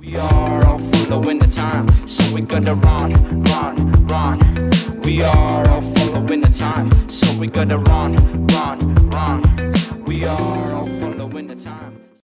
We are all following the time, so we gotta run, run, run. We are all following the time, so we gotta run, run,